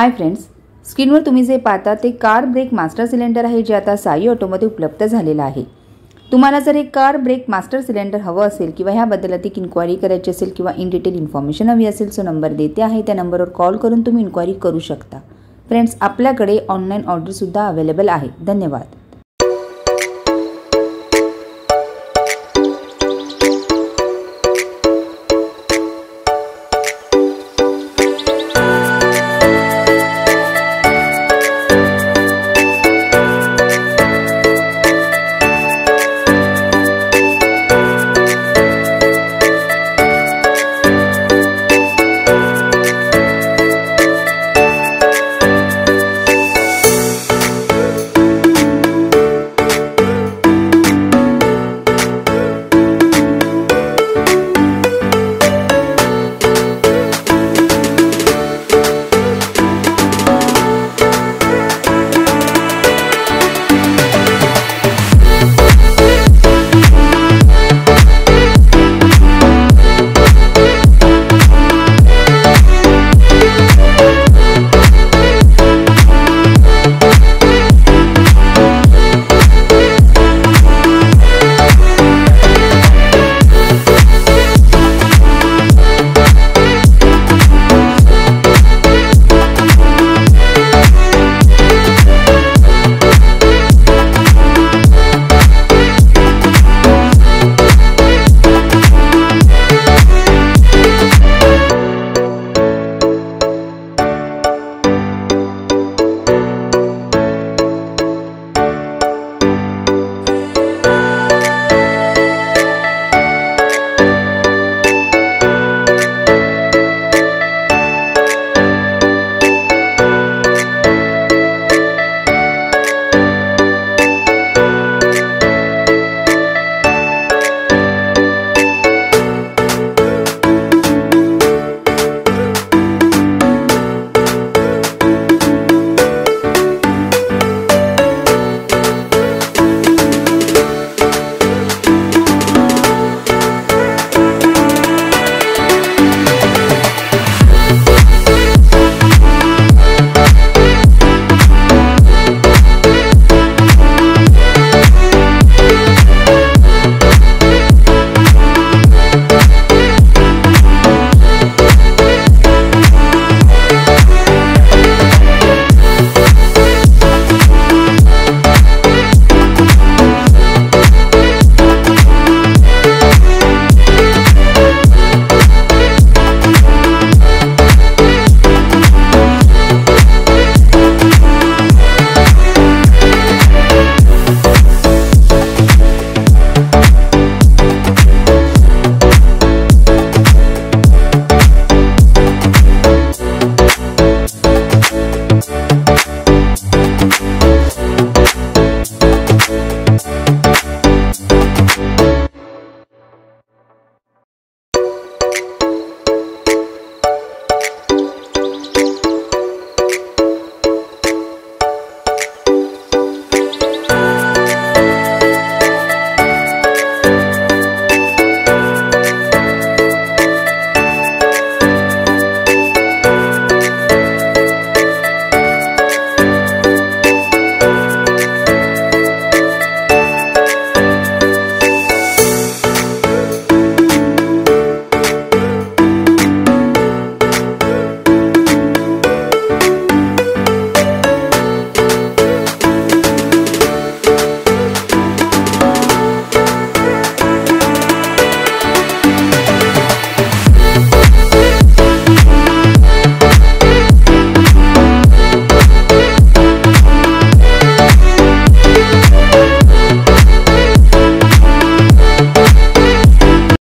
Hi friends स्क्रीनवर तुम्ही जे पाहता ते कार ब्रेक मास्टर सिलेंडर आहे जे आता साई ऑटोमध्ये उपलब्ध झालेलं आहे. तुम्हाला जर एक कार ब्रेक मास्टर सिलेंडर हवं असेल किंवा ह्याबद्दल अधिक इन्क्वायरी करायची असेल किंवा इन डिटेल इन्फॉर्मेशन हवी असेल जो नंबर देते आहे त्या नंबरवर कॉल करून तुम्ही इन्क्वायरी करू शकता. फ्रेंड्स आपल्याकडे ऑनलाईन ऑर्डरसुद्धा अवेलेबल आहे. धन्यवाद.